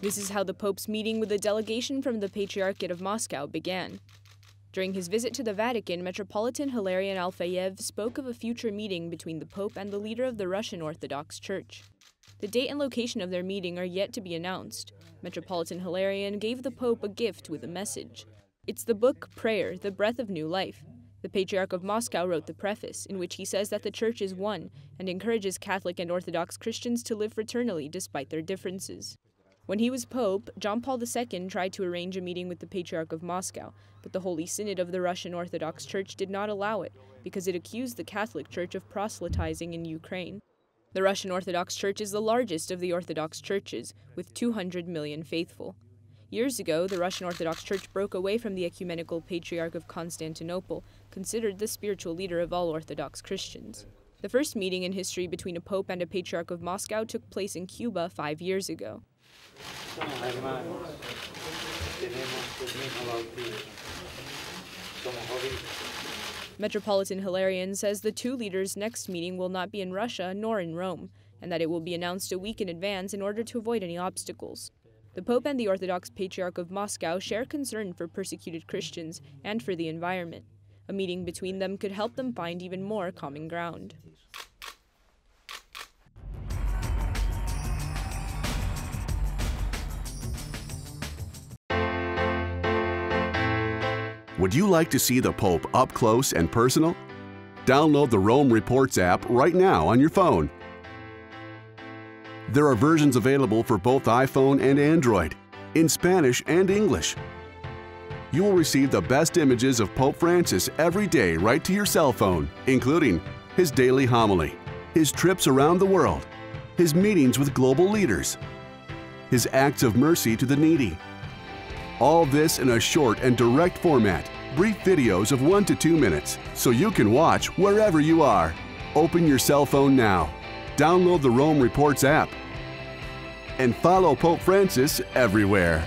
This is how the Pope's meeting with a delegation from the Patriarchate of Moscow began. During his visit to the Vatican, Metropolitan Hilarion Alfeyev spoke of a future meeting between the Pope and the leader of the Russian Orthodox Church. The date and location of their meeting are yet to be announced. Metropolitan Hilarion gave the Pope a gift with a message. It's the book Prayer, the Breath of New Life. The Patriarch of Moscow wrote the preface, in which he says that the Church is one and encourages Catholic and Orthodox Christians to live fraternally despite their differences. When he was Pope, John Paul II tried to arrange a meeting with the Patriarch of Moscow, but the Holy Synod of the Russian Orthodox Church did not allow it because it accused the Catholic Church of proselytizing in Ukraine. The Russian Orthodox Church is the largest of the Orthodox churches, with 200 million faithful. Years ago, the Russian Orthodox Church broke away from the ecumenical Patriarch of Constantinople, considered the spiritual leader of all Orthodox Christians. The first meeting in history between a pope and a patriarch of Moscow took place in Cuba five years ago. Somos hermanos, tenemos el mismo bautismo, somos obispos. Metropolitan Hilarion says the two leaders' next meeting will not be in Russia nor in Rome, and that it will be announced a week in advance in order to avoid any obstacles. The Pope and the Orthodox Patriarch of Moscow share concern for persecuted Christians and for the environment. A meeting between them could help them find even more common ground. Would you like to see the Pope up close and personal? Download the Rome Reports app right now on your phone. There are versions available for both iPhone and Android, in Spanish and English. You will receive the best images of Pope Francis every day right to your cell phone, including his daily homily, his trips around the world, his meetings with global leaders, his acts of mercy to the needy, all this in a short and direct format, brief videos of one to two minutes, so you can watch wherever you are. Open your cell phone now, download the Rome Reports app, and follow Pope Francis everywhere.